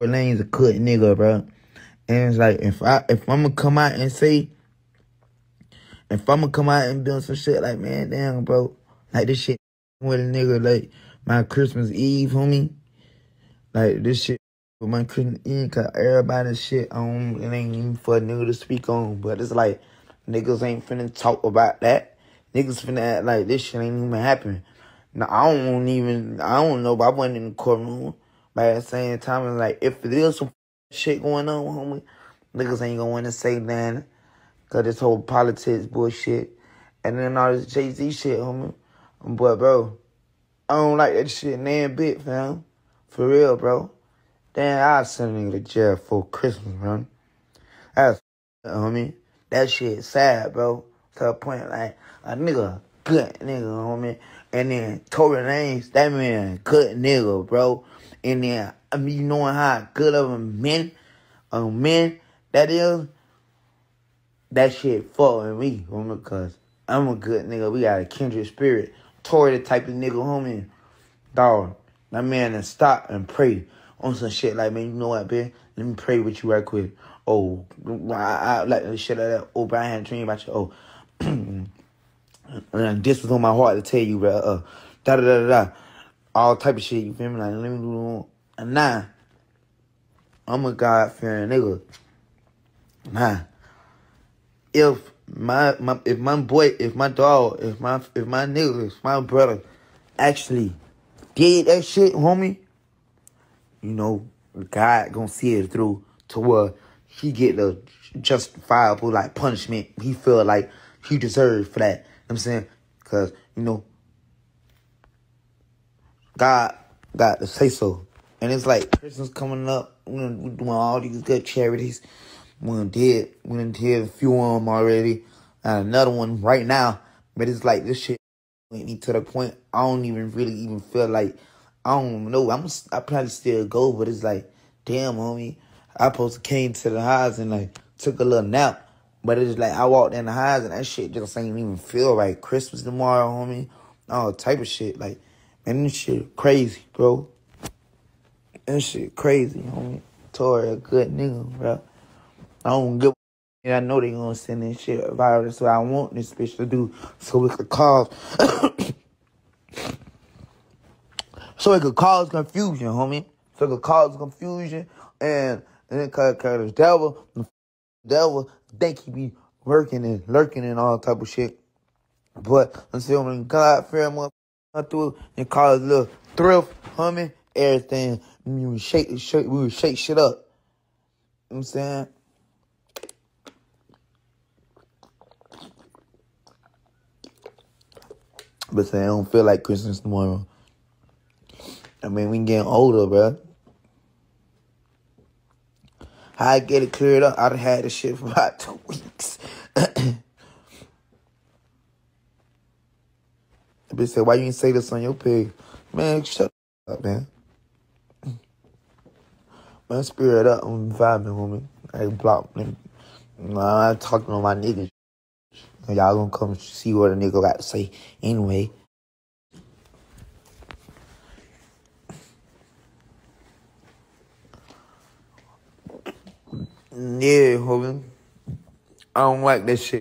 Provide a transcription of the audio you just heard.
Lanez a cut nigga, bro. And it's like if I if I'm gonna come out and say if I'm gonna come out and build some shit like man, damn, bro, like this shit with a nigga like my Christmas Eve, homie. Like this shit with my Christmas Eve, cause everybody shit on it ain't even for a nigga to speak on, but it's like niggas ain't finna talk about that. Niggas finna act like this shit ain't even happening. Now I don't even I don't know, but I wasn't in the courtroom. But at the same time, it's like if there is some shit going on, homie, niggas ain't gonna wanna say nothing. Cause this whole politics bullshit. And then all this Jay Z shit, homie. But bro, I don't like that shit damn bit, fam. For real, bro. Damn, I'll send a nigga to jail for Christmas, man. That's homie. That shit sad, bro. To the point like a nigga good nigga, homie. And then Tory Lanez, that man good nigga, bro. And then I mean you knowing how good of a man a man that is, that shit fucking me, homie, cause I'm a good nigga. We got a kindred spirit. Tory the type of nigga, homie. Dog, that man and stop and pray on some shit like, man, you know what, man? Let me pray with you right quick. Oh, I, I like shit like that. Oh, I had a dream about you. Oh, and this was on my heart to tell you, bro. Uh, da da da da. All type of shit, you feel me? Like, let me do And nah, I'm a God fearing nigga. Nah. If my my if my boy, if my dog, if my if my nigga, if my brother actually did that shit, homie, you know, God gonna see it through to where he get the justifiable like punishment he feel like he deserved for that. I'm saying? Cause, you know, God got to say so. And it's like Christmas coming up, we're doing all these good charities. We did we did a few of them already. And another one right now. But it's like this shit me to the point I don't even really even feel like I don't know. I'm I probably still go, but it's like, damn, homie. I supposed to came to the highs and like took a little nap. But it's like I walked in the highs and that shit just ain't even feel right. Christmas tomorrow, homie. All type of shit. Like, man, this shit crazy, bro. That shit crazy, homie. Tory a good nigga, bro. I don't give and I know they gonna send this shit viral, so I want this bitch to do so we could cause so it could cause confusion, homie. So it could cause confusion and then cause, cause the devil devil think he be working and lurking and all type of shit. But until when God fear him through and cause a little thrift, humming, everything, we would shake, shake we would shake shit up. You know what I'm saying? But say I don't feel like Christmas tomorrow. I mean, we getting older, bro. I get it cleared up, I'd had this shit for about two weeks. Bitch said, why you didn't say this on your page? Man, shut up, man. Man, spirit up on vibing, homie. I block them. Nah, I'm talking to my niggas. Y'all gonna come see what a nigga got to say anyway. Yeah, homie. I don't like that shit.